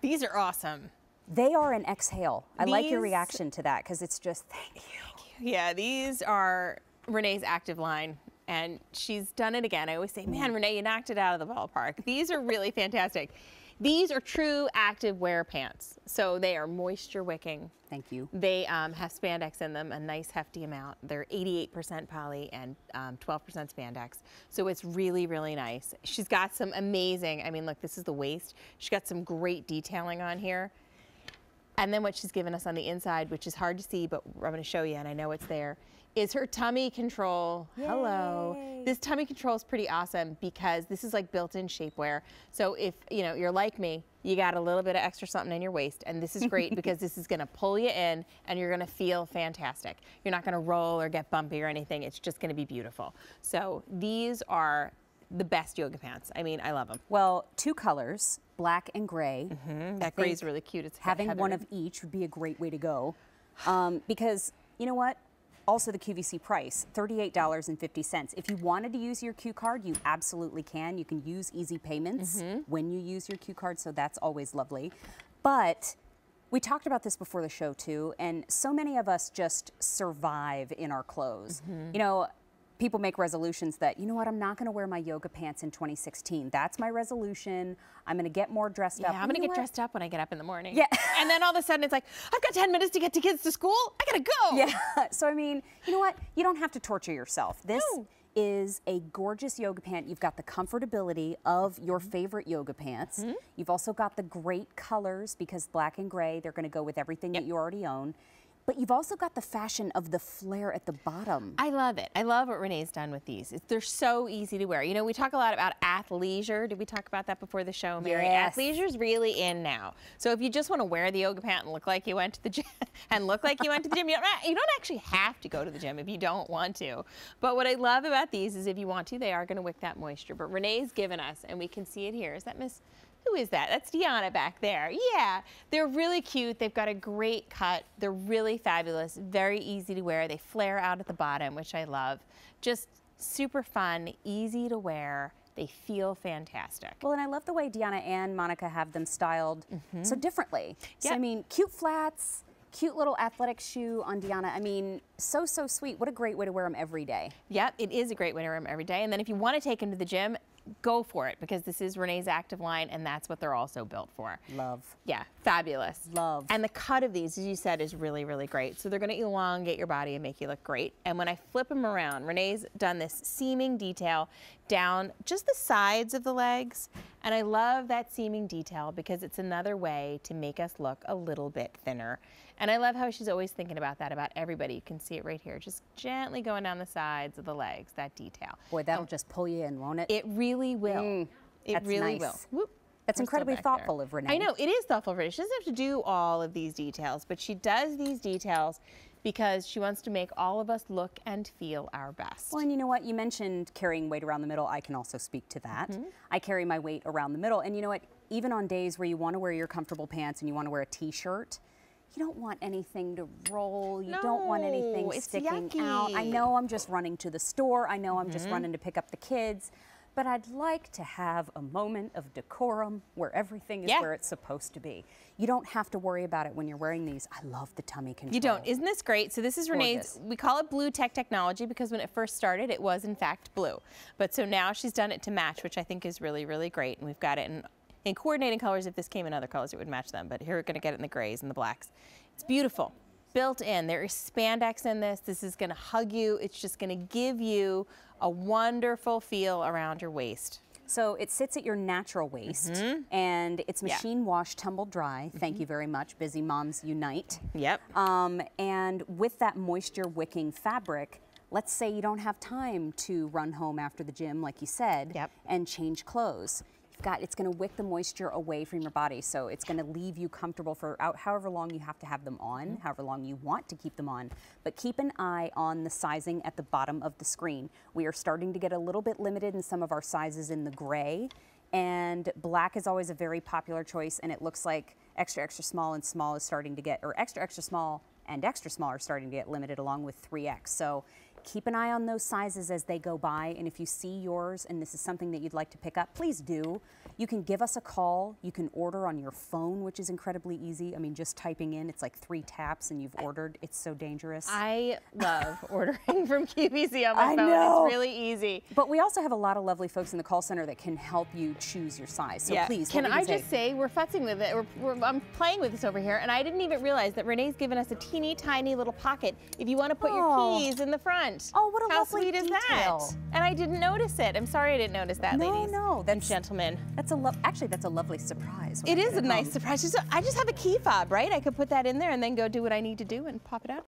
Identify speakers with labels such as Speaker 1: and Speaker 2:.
Speaker 1: these are awesome.
Speaker 2: They are an exhale. I like your reaction to that because it's just thank you.
Speaker 1: Yeah, these are Renee's active line. And she's done it again. I always say, man, Renee, you knocked it out of the ballpark. These are really fantastic. These are true active wear pants. So they are moisture wicking.
Speaker 2: Thank you.
Speaker 1: They um, have spandex in them, a nice hefty amount. They're 88% poly and um, 12% spandex. So it's really, really nice. She's got some amazing, I mean, look, this is the waist. She's got some great detailing on here. And then what she's given us on the inside, which is hard to see, but I'm going to show you, and I know it's there, is her tummy control. Hello. This tummy control is pretty awesome because this is like built-in shapewear. So if you know you're like me, you got a little bit of extra something in your waist, and this is great because this is going to pull you in, and you're going to feel fantastic. You're not going to roll or get bumpy or anything. It's just going to be beautiful. So these are the best yoga pants. I mean, I love them.
Speaker 2: Well, two colors, black and gray.
Speaker 1: That gray is really cute. It's
Speaker 2: Having one of each would be a great way to go. Um, because you know what? Also, the QVC price, $38.50. If you wanted to use your Q card, you absolutely can. You can use easy payments
Speaker 1: Mm-hmm.
Speaker 2: when you use your Q card, so that's always lovely. But we talked about this before the show too, and so many of us just survive in our clothes.
Speaker 1: Mm-hmm.
Speaker 2: You know, people make resolutions that, you know what, I'm not going to wear my yoga pants in 2016. That's my resolution. I'm going to get more dressed
Speaker 1: Yeah,
Speaker 2: up.
Speaker 1: I'm gonna get
Speaker 2: what?
Speaker 1: dressed up when I get up in the morning.
Speaker 2: Yeah.
Speaker 1: and then all of a sudden it's like, I've got 10 minutes to get to kids to school. I gotta go.
Speaker 2: Yeah. So I mean, you know what? You don't have to torture yourself. This
Speaker 1: No.
Speaker 2: is a gorgeous yoga pant. You've got the comfortability of your
Speaker 1: Mm-hmm.
Speaker 2: favorite yoga pants. You've also got the great colors because black and gray, they're going to go with everything that you already own. But you've also got the fashion of the flare at the bottom.
Speaker 1: I love it. I love what Renee's done with these. It's, they're so easy to wear. You know, we talk a lot about athleisure. Did we talk about that before the show, Mary?
Speaker 2: Yes.
Speaker 1: Athleisure's really in now. So if you just want to wear the yoga pant and look like you went to the gym and look like you went to the gym, you don't, you don't actually have to go to the gym if you don't want to. But what I love about these is if you want to, they are going to wick that moisture. But Renee's given us, and we can see it here. Is that Miss? Who is that? That's Deanna back there. Yeah, they're really cute. They've got a great cut. They're really fabulous, very easy to wear. They flare out at the bottom, which I love. Just super fun, easy to wear. They feel fantastic.
Speaker 2: Well, and I love the way Deanna and Monica have them styled so mm-hmm. differently. So, I mean, cute flats, cute little athletic shoe on Deanna. I mean, so, so sweet. What a great way to wear them every day.
Speaker 1: Yep, it is a great way to wear them every day. And then if you want to take them to the gym, go for it because this is Renee's Active line and that's what they're also built for.
Speaker 2: Love.
Speaker 1: Yeah, fabulous.
Speaker 2: Love.
Speaker 1: And the cut of these, as you said, is really, really great. So they're going to elongate your body and make you look great. And when I flip them around, Renee's done this seaming detail down just the sides of the legs. And I love that seaming detail because it's another way to make us look a little bit thinner. And I love how she's always thinking about that about everybody. You can see it right here, just gently going down the sides of the legs, that detail.
Speaker 2: Boy, that'll just pull you in, won't it?
Speaker 1: It really will.
Speaker 2: Mm,
Speaker 1: it really
Speaker 2: nice.
Speaker 1: will. Whoop.
Speaker 2: That's
Speaker 1: We're
Speaker 2: incredibly
Speaker 1: back there.
Speaker 2: thoughtful of Renee.
Speaker 1: I know, it is thoughtful of Renee. She doesn't have to do all of these details, but she does these details because she wants to make all of us look and feel our best.
Speaker 2: Well, and you know what? You mentioned carrying weight around the middle. I can also speak to that.
Speaker 1: Mm-hmm.
Speaker 2: I carry my weight around the middle. And you know what? Even on days where you want to wear your comfortable pants and you want to wear a t shirt, you don't want anything to roll. You don't want anything
Speaker 1: No,
Speaker 2: sticking out. I know I'm just running to the store. I know I'm
Speaker 1: Mm-hmm.
Speaker 2: just running to pick up the kids. But I'd like to have a moment of decorum where everything is
Speaker 1: Yeah.
Speaker 2: where it's supposed to be. You don't have to worry about it when you're wearing these. I love the tummy control.
Speaker 1: You don't. Isn't this great? So this is Renee's,
Speaker 2: Gorgeous.
Speaker 1: we call it Blue Tech Technology because when it first started, it was in fact blue. But so now she's done it to match, which I think is really, really great. And we've got it in, in coordinating colors. If this came in other colors, it would match them. But here we're gonna get it in the grays and the blacks. It's beautiful. Built in. There is spandex in this. This is gonna hug you. It's just gonna give you a wonderful feel around your waist.
Speaker 2: So it sits at your natural waist and it's
Speaker 1: Yeah.
Speaker 2: machine washed, tumble dry. Thank you very much. Busy Moms Unite.
Speaker 1: Yep.
Speaker 2: Um, and with that moisture wicking fabric, let's say you don't have time to run home after the gym, like you said,
Speaker 1: Yep.
Speaker 2: and change clothes. Got it's going to wick the moisture away from your body, so it's going to leave you comfortable for out however long you have to have them on, mm-hmm. however long you want to keep them on. But keep an eye on the sizing at the bottom of the screen. We are starting to get a little bit limited in some of our sizes in the gray. And black is always a very popular choice, and it looks like extra, extra small and small is starting to get, or extra, extra small and extra small are starting to get limited along with 3X. So keep an eye on those sizes as they go by. And if you see yours and this is something that you'd like to pick up, please do. You can give us a call. You can order on your phone, which is incredibly easy. I mean, just typing in, it's like three taps and you've ordered. It's so dangerous.
Speaker 1: I love ordering from QVC on my iPhone.
Speaker 2: know.
Speaker 1: It's really easy.
Speaker 2: but we also have a lot of lovely folks in the call center that can help you choose your size. So please,
Speaker 1: Can I just say we're futzing with it? We're, we're, I'm playing with this over here, and I didn't even realize that Renee's given us a teeny tiny little pocket if you want to put
Speaker 2: Oh.
Speaker 1: your keys in the front.
Speaker 2: Oh, what a
Speaker 1: How
Speaker 2: lovely
Speaker 1: sweet is that?
Speaker 2: detail.
Speaker 1: And I didn't notice it. I'm sorry I didn't notice that,
Speaker 2: No,
Speaker 1: ladies.
Speaker 2: no,
Speaker 1: and
Speaker 2: that's-
Speaker 1: gentlemen.
Speaker 2: That's a actually that's a lovely surprise.
Speaker 1: It
Speaker 2: I
Speaker 1: is a nice
Speaker 2: home.
Speaker 1: surprise. Just- I just have a key fob, right? I could put that in there and then go do what I need to do and pop it out.